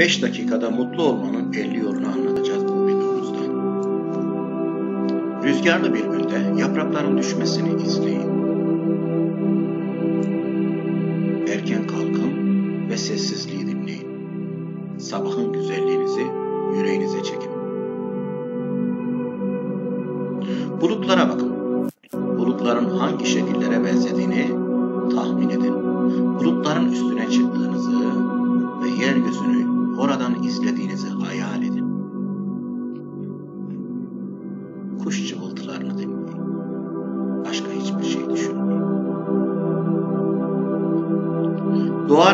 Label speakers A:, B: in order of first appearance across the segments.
A: 5 dakikada mutlu olmanın 50 yolunu anlatacağız bu videomuzda. Rüzgarlı bir günde yaprakların düşmesini izleyin. Erken kalkın ve sessizliği dinleyin. Sabahın güzelliğinizi yüreğinize çekin. Bulutlara bakın. Bulutların hangi şekillere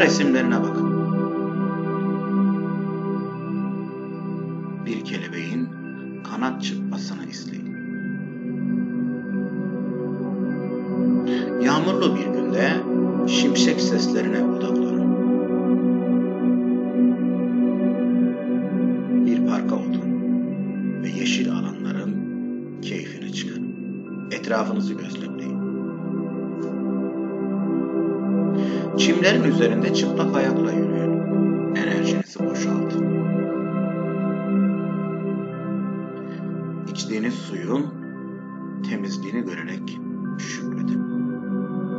A: resimlerine bakın. Bir kelebeğin kanat çırpmasını izleyin. Yağmurlu bir günde şimşek seslerine odaklanın. Bir parka oturun ve yeşil alanların keyfini çıkarın. Etrafınızı gözlemleyin. Çimlerin üzerinde çıplak ayakla yürüyün. Enerjinizi boşaltın. İçtiğiniz suyun temizliğini görerek şükredin.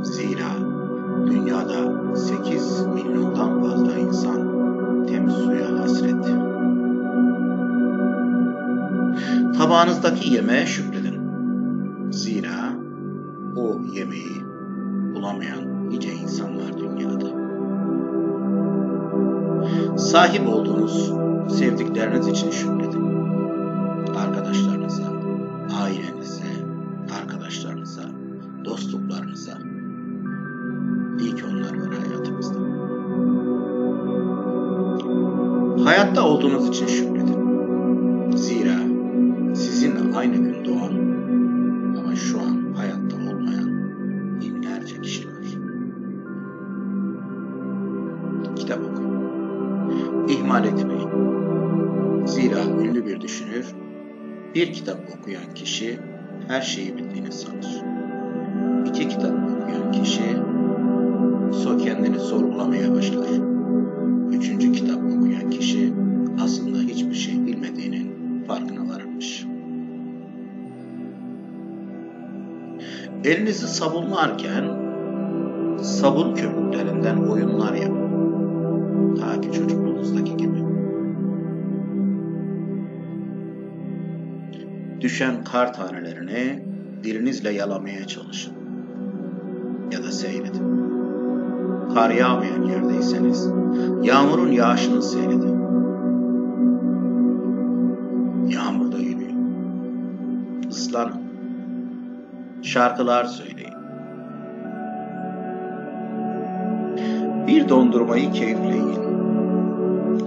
A: Zira dünyada 8 milyondan fazla insan temiz suya hasret. Tabağınızdaki yemeğe şükredin. Sahip olduğunuz sevdikleriniz için şükredin. Arkadaşlarınıza, ailenize, arkadaşlarınıza, dostluklarınıza. İyi ki onlar var hayatımızda. Hayatta olduğunuz için şükredin. Zira sizinle aynı gün doğan İhmal etmeyin. Zira ünlü bir düşünür, bir kitap okuyan kişi her şeyi bildiğini sanır. İki kitap okuyan kişi so kendini sorgulamaya başlar. Üçüncü kitap okuyan kişi aslında hiçbir şey bilmediğinin farkına varırmış. Elinizi sabunlarken sabun köpüklerinden oyunlar yapın. Düşen kar tanelerini dilinizle yalamaya çalışın. Ya da seyredin. Kar yağmayan yerdeyseniz yağmurun yağışını seyredin. Yağmurda yürüyün. Islanın. Şarkılar söyleyin. Bir dondurmayı keyifle.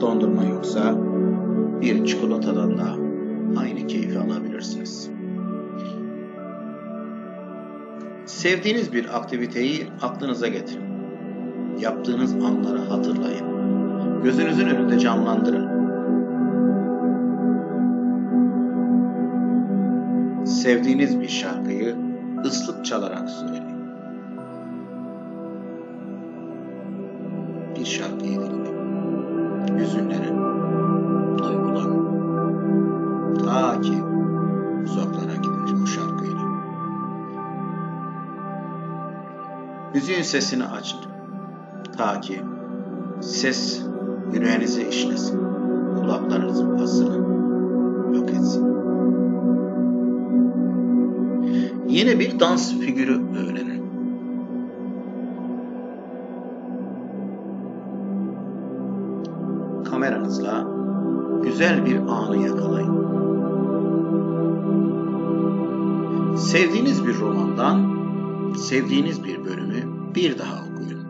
A: Dondurma yoksa bir çikolatadan da aynı keyfi alabilirsiniz. Sevdiğiniz bir aktiviteyi aklınıza getirin. Yaptığınız anları hatırlayın. Gözünüzün önünde canlandırın. Sevdiğiniz bir şarkıyı ıslık çalarak söyleyin. Müziğin sesini açın. Ta ki ses yüreğinize işlesin. Kulaklarınızın pasını yok etsin. Yeni bir dans figürü öğrenin. Kameranızla güzel bir anı yakalayın. Sevdiğiniz bir romandan sevdiğiniz bir bölümü bir daha okuyun.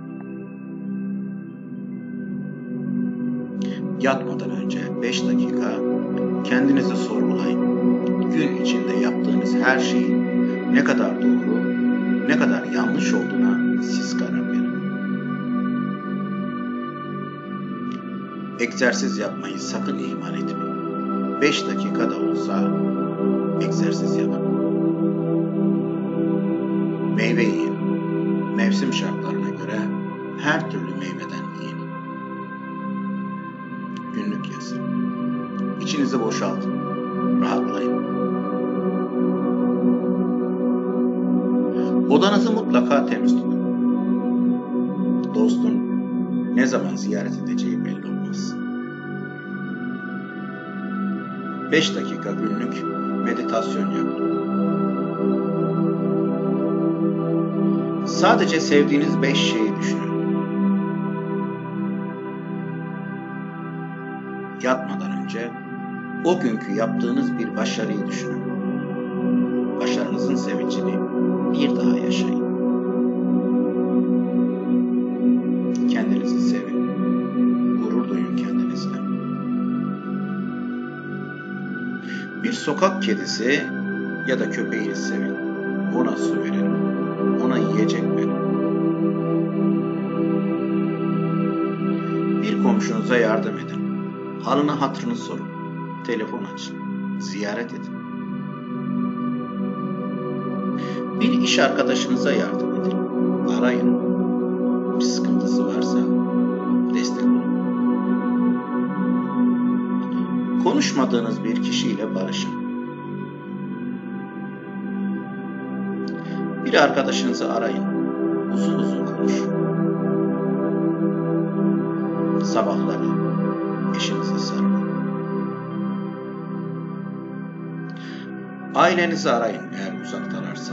A: Yatmadan önce 5 dakika kendinizi sorgulayın. Gün içinde yaptığınız her şeyin ne kadar doğru, ne kadar yanlış olduğuna siz karar verin. Egzersiz yapmayı sakın ihmal etmeyin. 5 dakika da olsa egzersiz yapın. Meyve yiyin. Mevsim şartlarına göre her türlü meyveden yiyin. İçinizi boşaltın. Rahatlayın. Odanızı mutlaka temiz tutun. Dostun ne zaman ziyaret edeceği belli olmaz. 5 dakika günlük meditasyon yapın. Sadece sevdiğiniz 5 şeyi düşünün. Yatmadan önce o günkü yaptığınız bir başarıyı düşünün. Başarınızın sevincini bir daha yaşayın. Kendinizi sevin. Gurur duyun kendinizle. Bir sokak kedisi ya da köpeğini sevin. Ona su verin. Ona yiyecek verin. Bir komşunuza yardım edin. Halını hatırını sorun. Telefon açın. Ziyaret edin. Bir iş arkadaşınıza yardım edin. Arayın. Bir sıkıntısı varsa destek olun. Konuşmadığınız bir kişiyle barışın. Bir arkadaşınızı arayın. Uzun uzun konuşun. Sabahları eşinize sarılın. Ailenizi arayın eğer uzaktalarsa.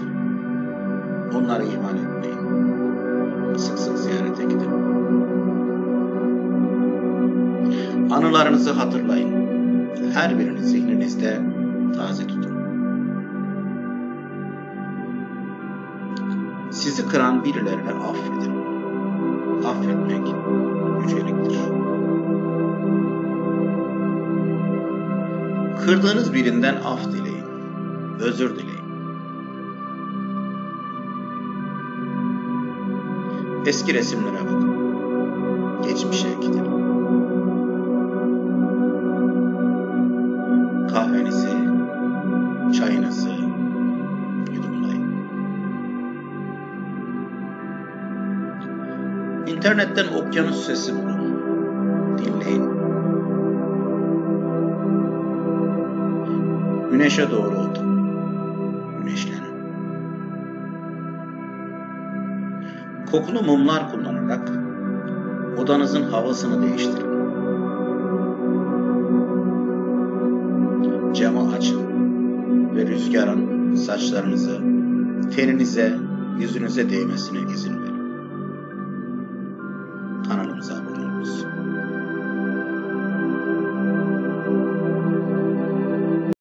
A: Onları ihmal etmeyin. Sık sık ziyarete gidin. Anılarınızı hatırlayın. Her birini zihninizde Sizi kıran birilerine affedin. Affetmek yüceliktir. Kırdığınız birinden af dileyin. Özür dileyin. Eski resimlere bakın. Geçmişe gidin. Kahvenizi, çayınızı İnternetten okyanus sesi bulun. Dinleyin. Güneşe doğru oturun. Güneşlenin. Kokulu mumlar kullanarak odanızın havasını değiştirin. Camı açın ve rüzgarın saçlarınızı, teninize, yüzünüze değmesine izin verin.